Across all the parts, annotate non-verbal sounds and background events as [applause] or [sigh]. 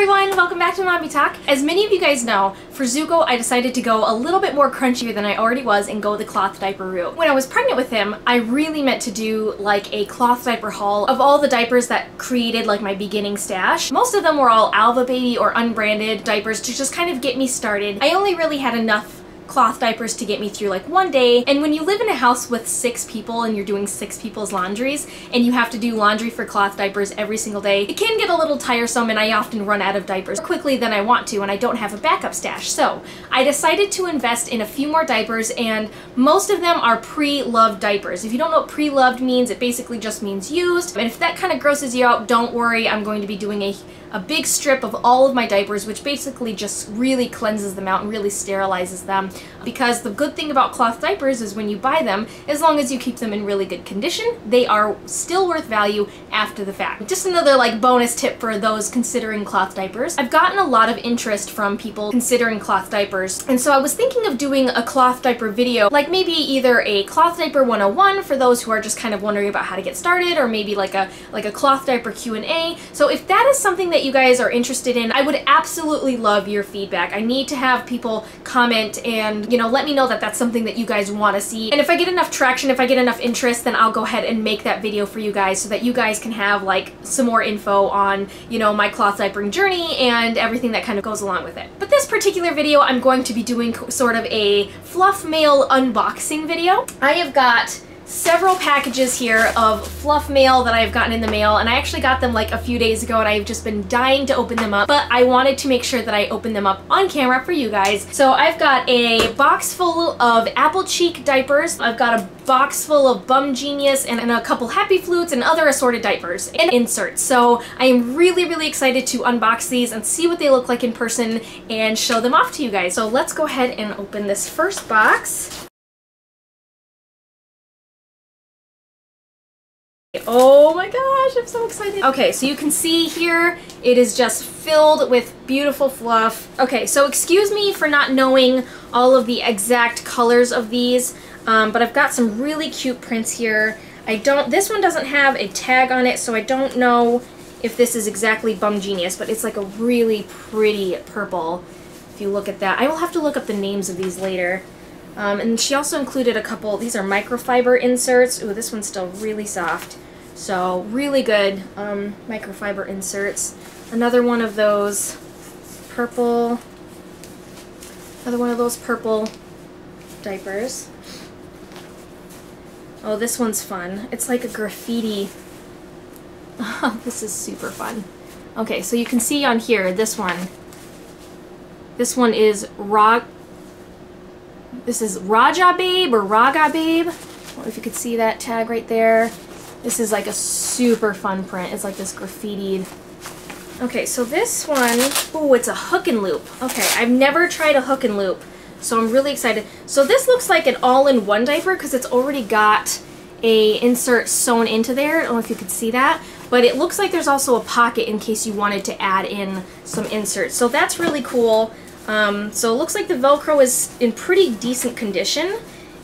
everyone, welcome back to MommieTalk. As many of you guys know, for Zuko I decided to go a little bit more crunchier than I already was and go the cloth diaper route. When I was pregnant with him, I really meant to do like a cloth diaper haul of all the diapers that created like my beginning stash. Most of them were all Alva Baby or unbranded diapers to just kind of get me started. I only really had enough cloth diapers to get me through like one day. And when you live in a house with six people and you're doing six people's laundries and you have to do laundry for cloth diapers every single day, it can get a little tiresome and I often run out of diapers quickly than I want to and I don't have a backup stash. So I decided to invest in a few more diapers and most of them are pre-loved diapers. If you don't know what pre-loved means, it basically just means used. And if that kind of grosses you out, don't worry, I'm going to be doing a a big strip of all of my diapers, which basically just really cleanses them out and really sterilizes them. Because the good thing about cloth diapers is when you buy them, as long as you keep them in really good condition, they are still worth value after the fact. Just another like bonus tip for those considering cloth diapers. I've gotten a lot of interest from people considering cloth diapers, and so I was thinking of doing a cloth diaper video, like maybe either a cloth diaper 101 for those who are just kind of wondering about how to get started, or maybe like a like a cloth diaper Q&A. So if that is something that that you guys are interested in, I would absolutely love your feedback. I need to have people comment and, you know, let me know that that's something that you guys want to see. And if I get enough traction, if I get enough interest, then I'll go ahead and make that video for you guys so that you guys can have like some more info on, you know, my cloth diapering journey and everything that kind of goes along with it. But this particular video, I'm going to be doing sort of a fluff mail unboxing video. I have got several packages here of fluff mail that I've gotten in the mail and I actually got them like a few days ago and I've just been dying to open them up but I wanted to make sure that I open them up on camera for you guys. So I've got a box full of Apple Cheek diapers. I've got a box full of Bum Genius and, and a couple Happy Flutes and other assorted diapers and inserts. So I am really really excited to unbox these and see what they look like in person and show them off to you guys. So let's go ahead and open this first box. Oh my gosh, I'm so excited. Okay, so you can see here, it is just filled with beautiful fluff. Okay, so excuse me for not knowing all of the exact colors of these, um, but I've got some really cute prints here. I don't, this one doesn't have a tag on it, so I don't know if this is exactly Bum Genius, but it's like a really pretty purple, if you look at that. I will have to look up the names of these later. Um, and she also included a couple, these are microfiber inserts. Ooh, this one's still really soft. So really good um, microfiber inserts. Another one of those purple, another one of those purple diapers. Oh, this one's fun. It's like a graffiti. [laughs] this is super fun. Okay, so you can see on here, this one. This one is Rock this is Raja Babe or Raga Babe. If you could see that tag right there. This is like a super fun print. It's like this graffitied. Okay, so this one, oh, it's a hook and loop. Okay, I've never tried a hook and loop, so I'm really excited. So this looks like an all-in-one diaper because it's already got a insert sewn into there. I don't know if you could see that, but it looks like there's also a pocket in case you wanted to add in some inserts. So that's really cool. Um, so it looks like the Velcro is in pretty decent condition.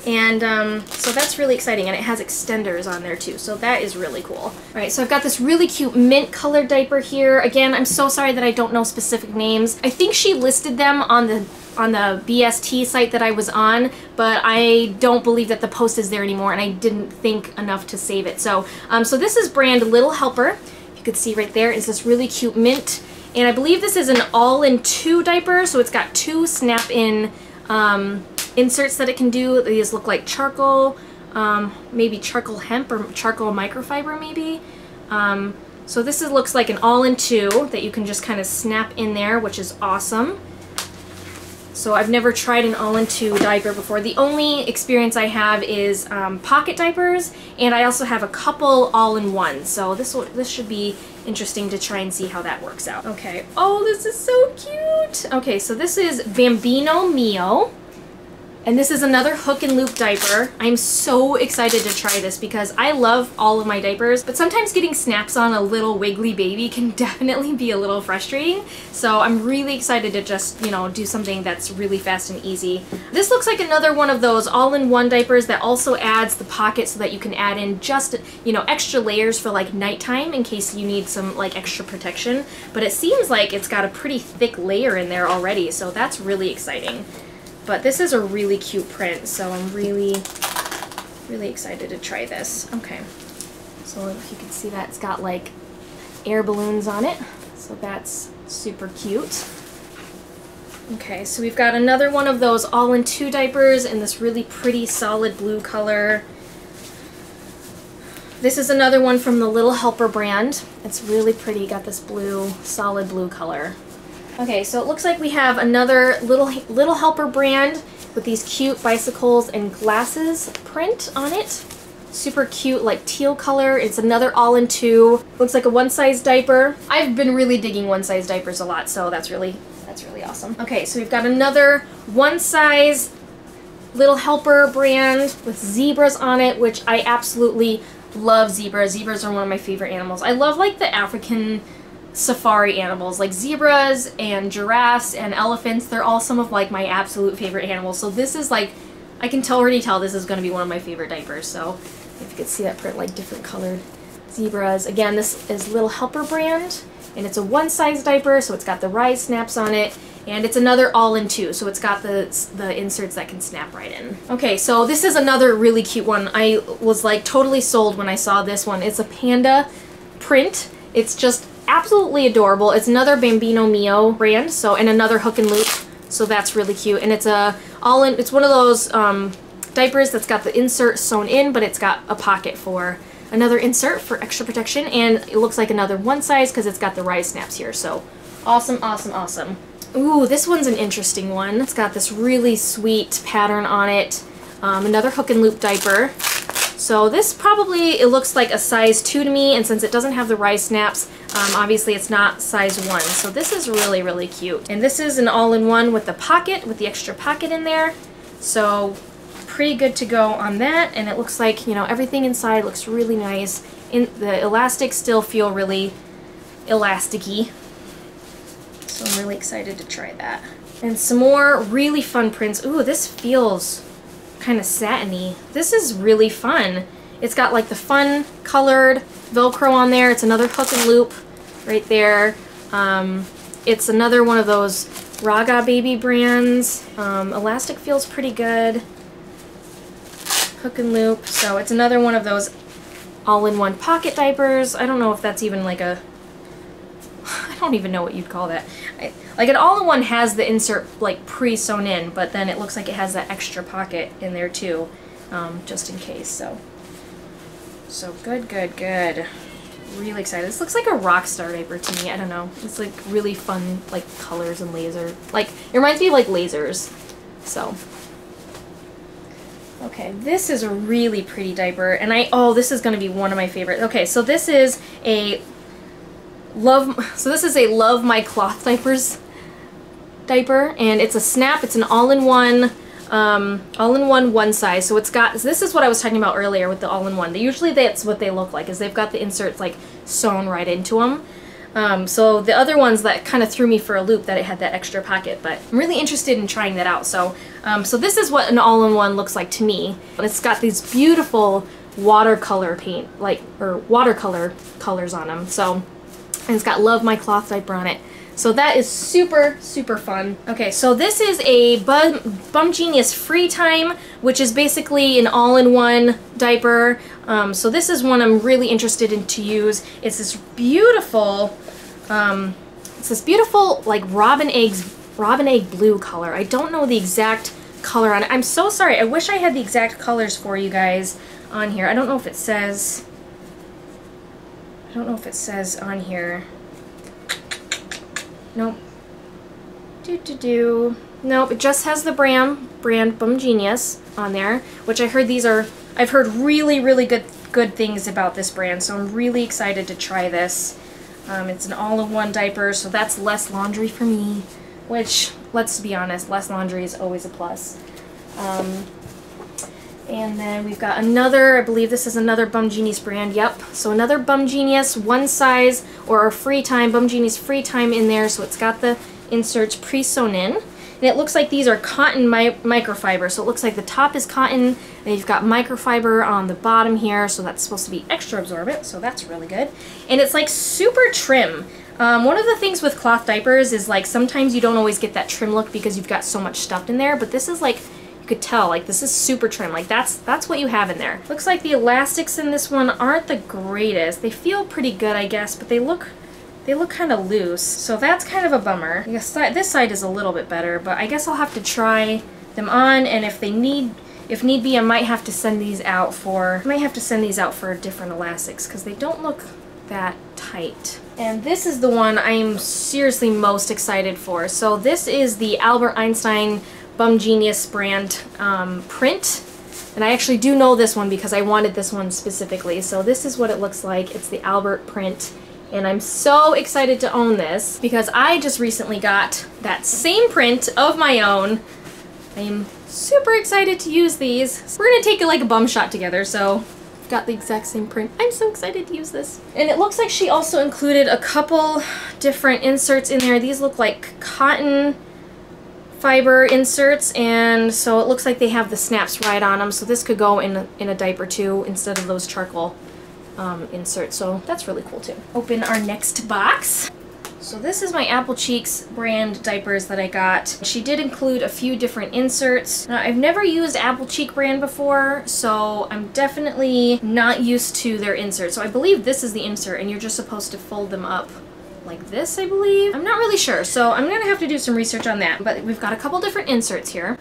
And um, so that's really exciting, and it has extenders on there too, so that is really cool. All right, so I've got this really cute mint colored diaper here. Again, I'm so sorry that I don't know specific names. I think she listed them on the on the BST site that I was on, but I don't believe that the post is there anymore, and I didn't think enough to save it. So, um, so this is brand Little Helper. You can see right there is this really cute mint and I believe this is an all-in-two diaper, so it's got two snap-in um, inserts that it can do. These look like charcoal, um, maybe charcoal hemp or charcoal microfiber maybe. Um, so this is, looks like an all-in-two that you can just kind of snap in there, which is awesome. So I've never tried an all-in-two diaper before. The only experience I have is um, pocket diapers, and I also have a couple all-in-ones. So this will, this should be interesting to try and see how that works out. Okay. Oh, this is so cute. Okay, so this is Bambino Mio. And this is another hook and loop diaper. I'm so excited to try this because I love all of my diapers, but sometimes getting snaps on a little wiggly baby [laughs] can definitely be a little frustrating. So I'm really excited to just, you know, do something that's really fast and easy. This looks like another one of those all-in-one diapers that also adds the pocket so that you can add in just, you know, extra layers for like nighttime in case you need some like extra protection. But it seems like it's got a pretty thick layer in there already, so that's really exciting. But this is a really cute print, so I'm really, really excited to try this. Okay, so if you can see that, it's got like air balloons on it, so that's super cute. Okay, so we've got another one of those all-in-two diapers in this really pretty solid blue color. This is another one from the Little Helper brand. It's really pretty, got this blue, solid blue color. Okay, so it looks like we have another Little, Little Helper brand with these cute bicycles and glasses print on it. Super cute, like teal color. It's another all-in-two. Looks like a one-size diaper. I've been really digging one-size diapers a lot, so that's really, that's really awesome. Okay, so we've got another one-size Little Helper brand with zebras on it, which I absolutely love zebras. Zebras are one of my favorite animals. I love like the African safari animals like zebras and giraffes and elephants. They're all some of like my absolute favorite animals. So this is like, I can tell, already tell this is going to be one of my favorite diapers. So if you could see that print like different colored zebras. Again, this is Little Helper brand and it's a one size diaper. So it's got the rise snaps on it and it's another all-in-two, so it's got the, the inserts that can snap right in. Okay, so this is another really cute one. I was like totally sold when I saw this one. It's a panda print. It's just absolutely adorable. It's another Bambino Mio brand, so and another hook and loop, so that's really cute. And it's a all in. It's one of those um, diapers that's got the insert sewn in, but it's got a pocket for another insert for extra protection, and it looks like another one size because it's got the rise snaps here. So awesome, awesome, awesome. Ooh, this one's an interesting one. It's got this really sweet pattern on it. Um, another hook and loop diaper. So this probably, it looks like a size 2 to me, and since it doesn't have the rise snaps, um, obviously it's not size 1. So this is really, really cute. And this is an all-in-one with the pocket, with the extra pocket in there. So pretty good to go on that, and it looks like, you know, everything inside looks really nice. In The elastics still feel really elasticy. So I'm really excited to try that. And some more really fun prints. Ooh, this feels kind of satiny. This is really fun. It's got like the fun colored Velcro on there. It's another hook and loop right there. Um, it's another one of those Raga Baby brands. Um, elastic feels pretty good. Hook and loop. So it's another one of those all-in-one pocket diapers. I don't know if that's even like a... [laughs] I don't even know what you'd call that. I, like an all-in-one has the insert like pre-sewn in, but then it looks like it has that extra pocket in there too, um, just in case. So, so good, good, good. Really excited. This looks like a rock star diaper to me. I don't know. It's like really fun, like colors and laser. Like it reminds me of like lasers. So. Okay, this is a really pretty diaper, and I, oh, this is going to be one of my favorites. Okay, so this is a love, so this is a love my cloth diapers diaper and it's a snap it's an all-in-one um, all-in-one one size. So it's got this is what I was talking about earlier with the all-in-one. They usually that's what they look like is they've got the inserts like sewn right into them um, so the other ones that kind of threw me for a loop that it had that extra pocket but I'm really interested in trying that out. So um, so this is what an all-in-one looks like to me. It's got these beautiful watercolor paint like or watercolor colors on them so and it's got love my cloth diaper on it so that is super, super fun. Okay, so this is a Bum, Genius Free Time, which is basically an all-in-one diaper. Um, so this is one I'm really interested in to use. It's this beautiful, um, it's this beautiful like robin eggs, robin egg blue color. I don't know the exact color on it. I'm so sorry. I wish I had the exact colors for you guys on here. I don't know if it says, I don't know if it says on here. Nope. Do do. Nope, it just has the brand brand Bum Genius on there, which I heard these are I've heard really really good good things about this brand, so I'm really excited to try this. Um, it's an all-in-one diaper, so that's less laundry for me, which let's be honest, less laundry is always a plus. Um, and then we've got another, I believe this is another Bum Genius brand. Yep. So another Bum Genius, one size, or free time, Bum Genius free time in there. So it's got the inserts pre-sewn in. And it looks like these are cotton mi microfiber. So it looks like the top is cotton, and you've got microfiber on the bottom here. So that's supposed to be extra absorbent. So that's really good. And it's like super trim. Um, one of the things with cloth diapers is like sometimes you don't always get that trim look because you've got so much stuffed in there. But this is like could tell like this is super trim like that's that's what you have in there looks like the elastics in this one aren't the greatest they feel pretty good I guess but they look they look kind of loose so that's kind of a bummer I guess this side is a little bit better but I guess I'll have to try them on and if they need if need be I might have to send these out for I might have to send these out for different elastics because they don't look that tight. And this is the one I'm seriously most excited for. So this is the Albert Einstein Bum Genius brand um, print. And I actually do know this one because I wanted this one specifically. So this is what it looks like. It's the Albert print. And I'm so excited to own this because I just recently got that same print of my own. I am super excited to use these. We're gonna take a, like a bum shot together, so got the exact same print. I'm so excited to use this. And it looks like she also included a couple different inserts in there. These look like cotton fiber inserts and so it looks like they have the snaps right on them so this could go in a, in a diaper too instead of those charcoal um, inserts so that's really cool too. Open our next box. So this is my Apple Cheeks brand diapers that I got. She did include a few different inserts. Now, I've never used Apple Cheek brand before, so I'm definitely not used to their inserts. So I believe this is the insert and you're just supposed to fold them up like this, I believe. I'm not really sure, so I'm gonna have to do some research on that. But we've got a couple different inserts here.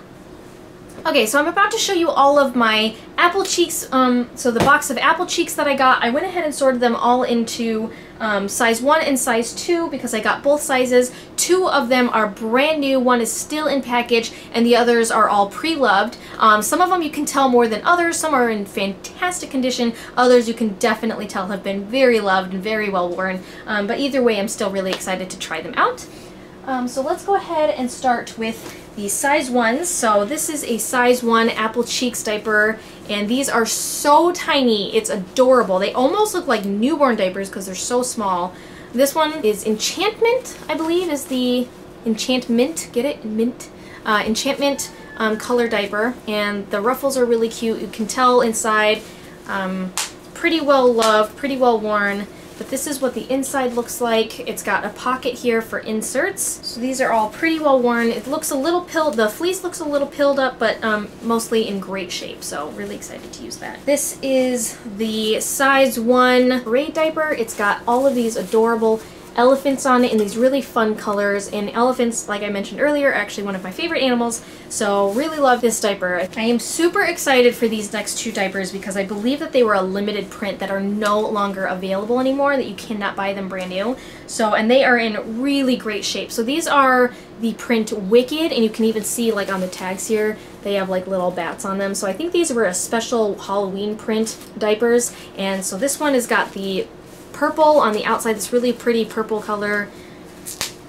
Okay, so I'm about to show you all of my apple cheeks, um, so the box of apple cheeks that I got, I went ahead and sorted them all into um, size 1 and size 2 because I got both sizes. Two of them are brand new, one is still in package, and the others are all pre-loved. Um, some of them you can tell more than others, some are in fantastic condition, others you can definitely tell have been very loved and very well worn, um, but either way I'm still really excited to try them out. Um, so let's go ahead and start with the size ones. So this is a size one Apple Cheeks diaper and these are so tiny. It's adorable. They almost look like newborn diapers because they're so small. This one is Enchantment, I believe, is the Enchantment, get it? Mint? Uh, Enchantment um, color diaper and the ruffles are really cute. You can tell inside, um, pretty well loved, pretty well worn. But this is what the inside looks like. It's got a pocket here for inserts. So these are all pretty well worn. It looks a little pilled, the fleece looks a little pilled up, but um, mostly in great shape. So really excited to use that. This is the size one raid diaper. It's got all of these adorable elephants on it in these really fun colors. And elephants, like I mentioned earlier, are actually one of my favorite animals. So really love this diaper. I am super excited for these next two diapers because I believe that they were a limited print that are no longer available anymore, that you cannot buy them brand new. So, and they are in really great shape. So these are the print Wicked, and you can even see like on the tags here, they have like little bats on them. So I think these were a special Halloween print diapers. And so this one has got the purple on the outside, this really pretty purple color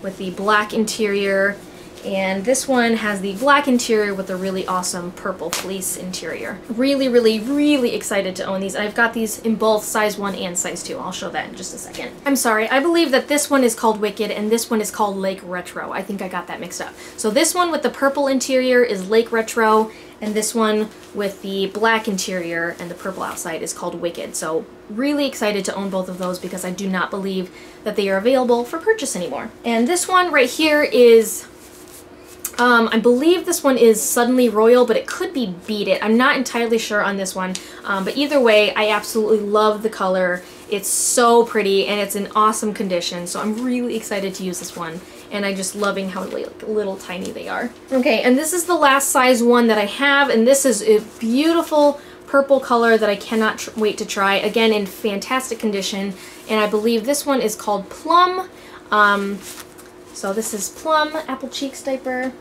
with the black interior. And this one has the black interior with a really awesome purple fleece interior. Really, really, really excited to own these. I've got these in both size 1 and size 2. I'll show that in just a second. I'm sorry, I believe that this one is called Wicked and this one is called Lake Retro. I think I got that mixed up. So this one with the purple interior is Lake Retro and this one with the black interior and the purple outside is called Wicked. So really excited to own both of those because I do not believe that they are available for purchase anymore. And this one right here is um, I believe this one is Suddenly Royal, but it could be Beat It. I'm not entirely sure on this one, um, but either way, I absolutely love the color. It's so pretty, and it's in awesome condition, so I'm really excited to use this one and I'm just loving how like, little tiny they are. Okay, and this is the last size one that I have, and this is a beautiful purple color that I cannot wait to try. Again, in fantastic condition, and I believe this one is called Plum. Um, so this is Plum Apple Cheeks diaper.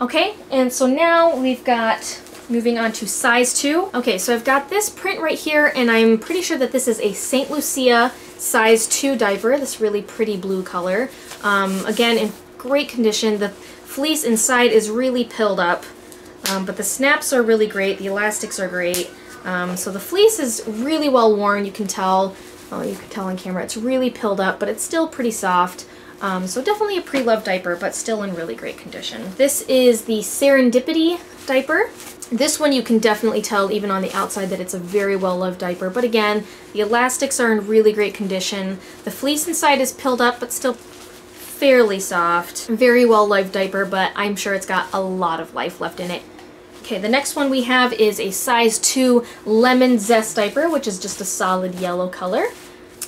Okay, and so now we've got moving on to size 2. Okay, so I've got this print right here, and I'm pretty sure that this is a St. Lucia size 2 diaper, this really pretty blue color. Um, again, in great condition. The fleece inside is really pilled up. Um, but the snaps are really great. The elastics are great. Um, so the fleece is really well worn. You can tell. Oh, you can tell on camera. It's really pilled up, but it's still pretty soft. Um, so definitely a pre-loved diaper, but still in really great condition. This is the Serendipity diaper. This one you can definitely tell even on the outside that it's a very well-loved diaper, but again, the elastics are in really great condition. The fleece inside is pilled up, but still fairly soft. Very well lived diaper, but I'm sure it's got a lot of life left in it. Okay, the next one we have is a size 2 lemon zest diaper, which is just a solid yellow color.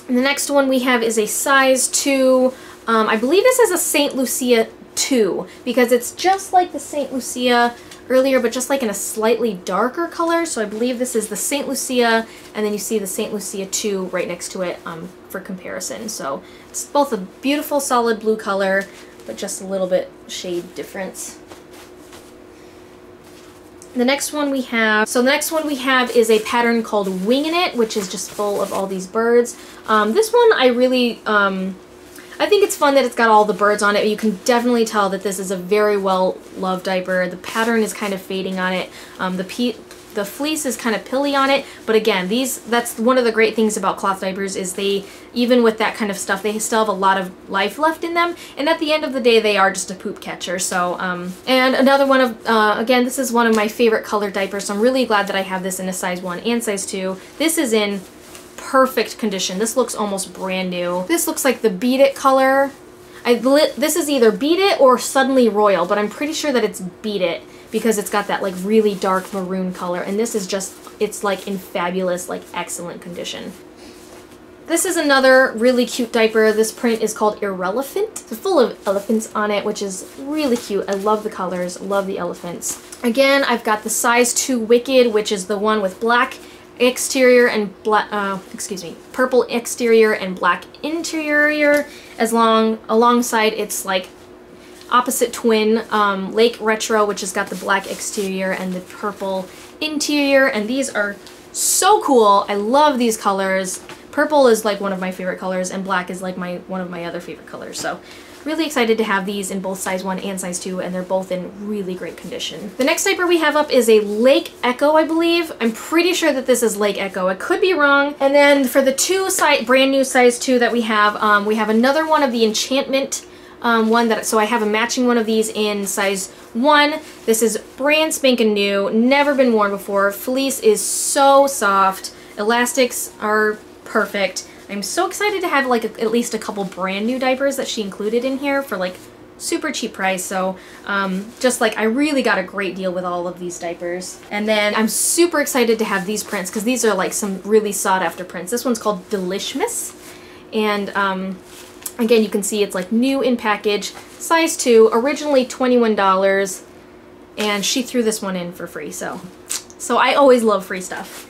And the next one we have is a size 2 um, I believe this is a St. Lucia 2 because it's just like the St. Lucia earlier, but just like in a slightly darker color. So I believe this is the St. Lucia, and then you see the St. Lucia 2 right next to it um, for comparison. So it's both a beautiful solid blue color, but just a little bit shade difference. The next one we have, so the next one we have is a pattern called Winging It, which is just full of all these birds. Um, this one I really, um, I think it's fun that it's got all the birds on it. You can definitely tell that this is a very well loved diaper. The pattern is kind of fading on it. Um, the pe the fleece is kind of pilly on it, but again, these that's one of the great things about cloth diapers is they, even with that kind of stuff, they still have a lot of life left in them, and at the end of the day, they are just a poop catcher, so, um, and another one of, uh, again, this is one of my favorite colored diapers, so I'm really glad that I have this in a size 1 and size 2. This is in perfect condition. This looks almost brand new. This looks like the Beat It color. I This is either Beat It or Suddenly Royal, but I'm pretty sure that it's Beat It because it's got that like really dark maroon color. And this is just, it's like in fabulous, like excellent condition. This is another really cute diaper. This print is called Irrelephant. It's full of elephants on it, which is really cute. I love the colors, love the elephants. Again, I've got the size 2 Wicked, which is the one with black exterior and black, uh, excuse me, purple exterior and black interior, as long alongside its like opposite twin, um, Lake Retro, which has got the black exterior and the purple interior, and these are so cool. I love these colors. Purple is like one of my favorite colors, and black is like my one of my other favorite colors. So Really excited to have these in both size 1 and size 2, and they're both in really great condition. The next diaper we have up is a Lake Echo, I believe. I'm pretty sure that this is Lake Echo. I could be wrong. And then for the two size, brand new size 2 that we have, um, we have another one of the Enchantment um, one that, so I have a matching one of these in size 1. This is brand spanking new, never been worn before. Fleece is so soft. Elastics are perfect. I'm so excited to have like a, at least a couple brand new diapers that she included in here for like super cheap price. So um, just like I really got a great deal with all of these diapers. And then I'm super excited to have these prints because these are like some really sought after prints. This one's called Delishmas and um, again you can see it's like new in package. Size 2 originally $21 and she threw this one in for free so. So I always love free stuff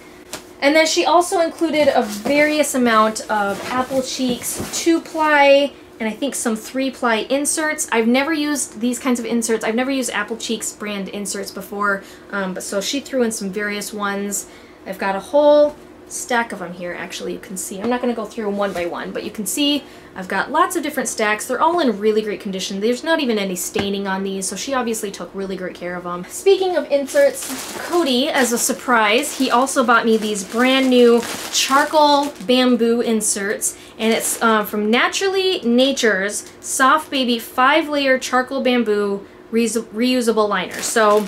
and then she also included a various amount of Apple Cheeks 2-ply and I think some 3-ply inserts. I've never used these kinds of inserts. I've never used Apple Cheeks brand inserts before, um, but so she threw in some various ones. I've got a whole stack of them here actually you can see. I'm not going to go through them one by one, but you can see I've got lots of different stacks. They're all in really great condition. There's not even any staining on these, so she obviously took really great care of them. Speaking of inserts, Cody, as a surprise, he also bought me these brand new charcoal bamboo inserts, and it's uh, from Naturally Nature's Soft Baby 5-layer charcoal bamboo reusable liners. So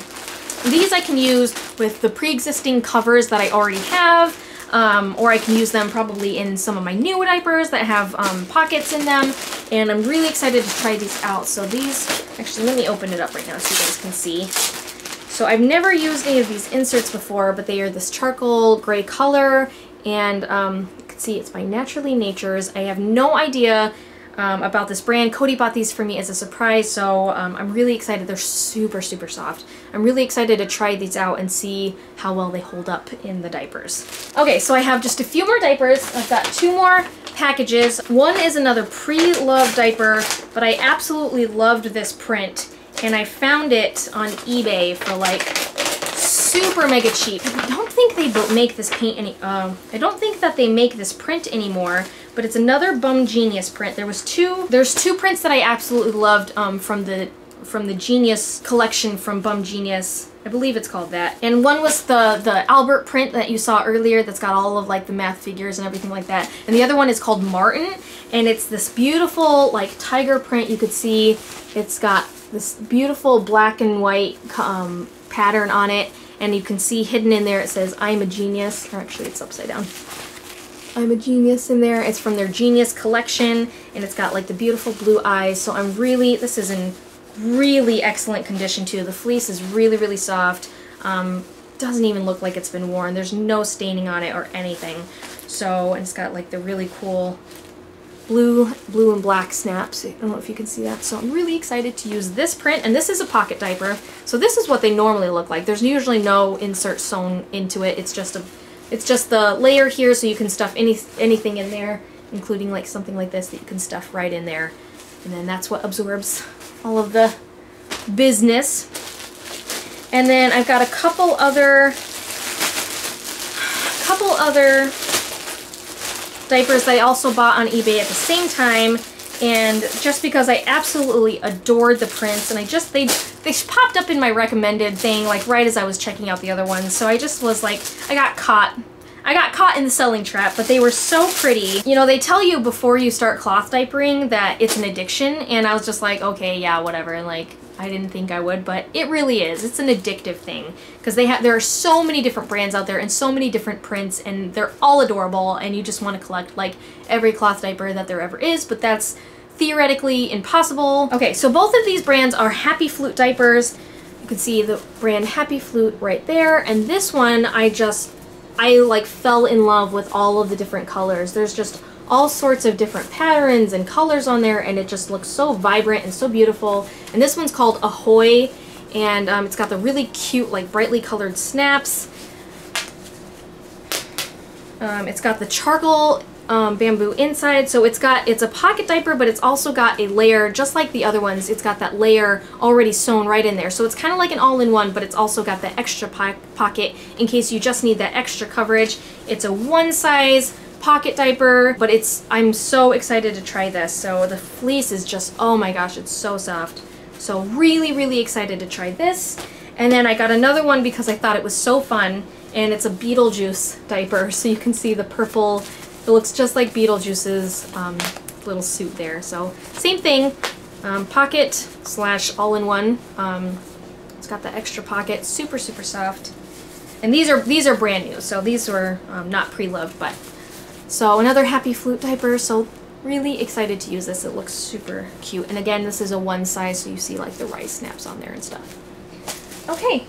these I can use with the pre-existing covers that I already have, um, or I can use them probably in some of my new diapers that have um, pockets in them, and I'm really excited to try these out. So these, actually let me open it up right now so you guys can see. So I've never used any of these inserts before, but they are this charcoal gray color, and um, you can see it's by Naturally Nature's. I have no idea um, about this brand. Cody bought these for me as a surprise, so um, I'm really excited. They're super, super soft. I'm really excited to try these out and see how well they hold up in the diapers. Okay, so I have just a few more diapers. I've got two more packages. One is another pre-loved diaper, but I absolutely loved this print, and I found it on eBay for like super mega cheap. I don't think they make this paint any, uh, I don't think that they make this print anymore, but it's another Bum Genius print. There was two, there's two prints that I absolutely loved um, from the from the Genius collection from Bum Genius. I believe it's called that. And one was the, the Albert print that you saw earlier that's got all of like the math figures and everything like that. And the other one is called Martin and it's this beautiful like tiger print. You could see it's got this beautiful black and white um, pattern on it and you can see hidden in there it says I'm a genius. Or actually it's upside down. I'm a Genius in there. It's from their Genius collection and it's got like the beautiful blue eyes. So I'm really, this is in really excellent condition too. The fleece is really, really soft. Um, doesn't even look like it's been worn. There's no staining on it or anything. So, and it's got like the really cool blue, blue and black snaps. I don't know if you can see that. So I'm really excited to use this print, and this is a pocket diaper. So this is what they normally look like. There's usually no insert sewn into it. It's just a, it's just the layer here so you can stuff any anything in there, including like something like this that you can stuff right in there. And then that's what absorbs all of the business. And then I've got a couple other, couple other diapers that I also bought on eBay at the same time. And just because I absolutely adored the prints and I just, they, they popped up in my recommended thing like right as I was checking out the other ones. So I just was like, I got caught I got caught in the selling trap, but they were so pretty. You know, they tell you before you start cloth diapering that it's an addiction, and I was just like, okay, yeah, whatever, and like, I didn't think I would, but it really is. It's an addictive thing because they have there are so many different brands out there and so many different prints and they're all adorable and you just want to collect like every cloth diaper that there ever is, but that's theoretically impossible. Okay, so both of these brands are Happy Flute diapers. You can see the brand Happy Flute right there, and this one I just I like fell in love with all of the different colors. There's just all sorts of different patterns and colors on there and it just looks so vibrant and so beautiful. And this one's called Ahoy and um, it's got the really cute like brightly colored snaps. Um, it's got the charcoal um, bamboo inside. So it's got, it's a pocket diaper, but it's also got a layer, just like the other ones, it's got that layer already sewn right in there. So it's kind of like an all-in-one, but it's also got the extra po pocket in case you just need that extra coverage. It's a one size pocket diaper, but it's, I'm so excited to try this. So the fleece is just, oh my gosh, it's so soft. So really, really excited to try this. And then I got another one because I thought it was so fun and it's a Beetlejuice diaper [laughs] so you can see the purple it looks just like Beetlejuice's um, little suit there. So same thing, um, pocket slash all-in-one. Um, it's got the extra pocket, super, super soft. And these are these are brand new, so these were um, not pre-loved, but. So another Happy Flute diaper, so really excited to use this. It looks super cute. And again, this is a one size, so you see like the rise snaps on there and stuff. Okay,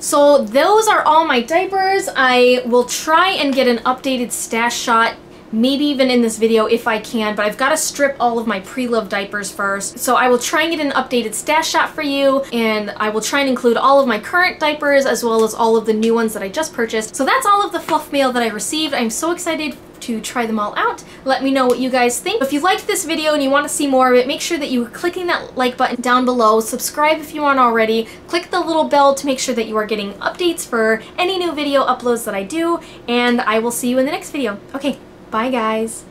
so those are all my diapers. I will try and get an updated stash shot maybe even in this video if I can, but I've got to strip all of my pre-loved diapers first. So I will try and get an updated stash shot for you, and I will try and include all of my current diapers as well as all of the new ones that I just purchased. So that's all of the fluff mail that I received. I'm so excited to try them all out. Let me know what you guys think. If you liked this video and you want to see more of it, make sure that you are clicking that like button down below. Subscribe if you aren't already. Click the little bell to make sure that you are getting updates for any new video uploads that I do. And I will see you in the next video. Okay, bye guys.